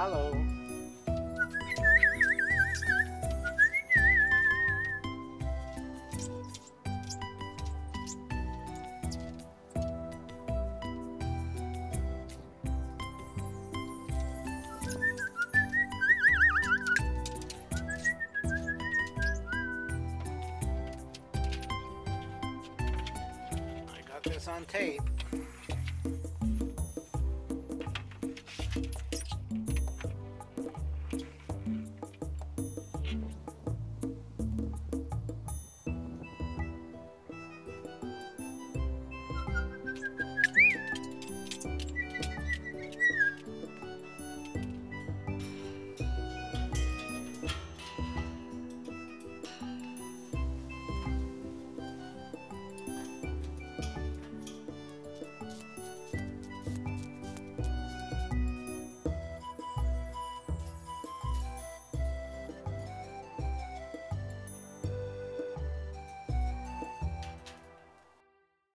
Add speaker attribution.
Speaker 1: Hello. I got this on tape.